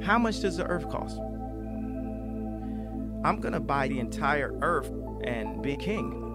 How much does the earth cost? I'm going to buy the entire earth and be king.